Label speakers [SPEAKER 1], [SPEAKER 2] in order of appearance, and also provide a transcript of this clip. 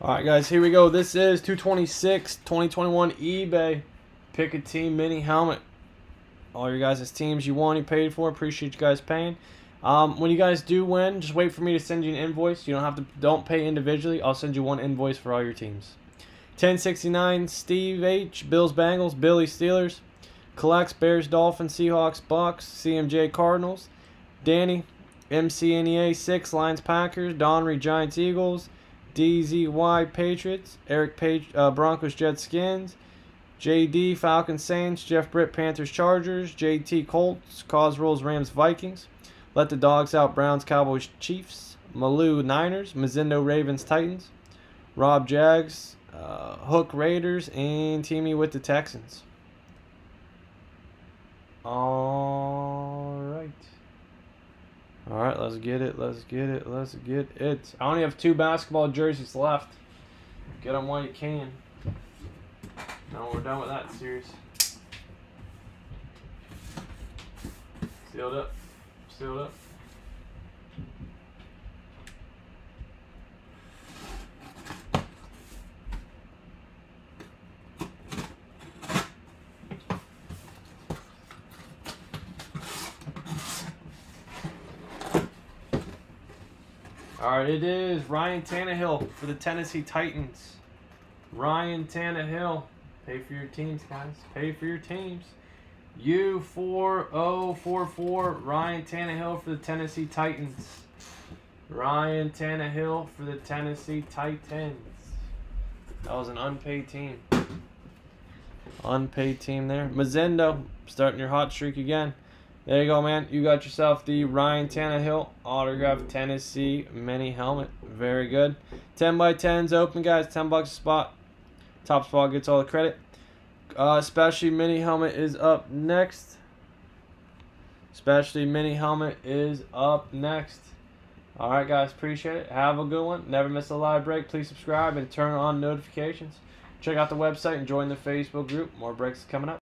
[SPEAKER 1] All right, guys, here we go. This is 226 2021 eBay Pick a Team Mini Helmet. All your guys' as teams you won, you paid for. Appreciate you guys paying. Um, when you guys do win, just wait for me to send you an invoice. You don't have to, don't pay individually. I'll send you one invoice for all your teams. 1069 Steve H. Bills Bengals. Billy Steelers. Collects Bears Dolphins Seahawks Bucs. CMJ Cardinals. Danny MCNEA 6 Lions Packers. Donry Giants Eagles. DZY Patriots. Eric Page uh, Broncos Jets Skins. JD Falcons Saints. Jeff Britt Panthers Chargers. JT Colts. Cause Rolls Rams Vikings. Let the Dogs Out Browns Cowboys Chiefs. Malou Niners. Mazindo Ravens Titans. Rob Jags uh, Hook Raiders, and Teamy with the Texans. Right. All right, let's get it. Let's get it. Let's get it. I only have two basketball jerseys left. Get them while you can. Now we're done with that series. Sealed up. Sealed up. All right, it is Ryan Tannehill for the Tennessee Titans. Ryan Tannehill. Pay for your teams, guys. Pay for your teams. U4044, Ryan Tannehill for the Tennessee Titans. Ryan Tannehill for the Tennessee Titans. That was an unpaid team. Unpaid team there. Mazendo, starting your hot streak again. There you go, man. You got yourself the Ryan Tannehill autographed Tennessee mini helmet. Very good. 10 by 10s open, guys. 10 bucks a spot. Top spot gets all the credit. Uh, specialty mini helmet is up next. Specialty mini helmet is up next. All right, guys. Appreciate it. Have a good one. Never miss a live break. Please subscribe and turn on notifications. Check out the website and join the Facebook group. More breaks coming up.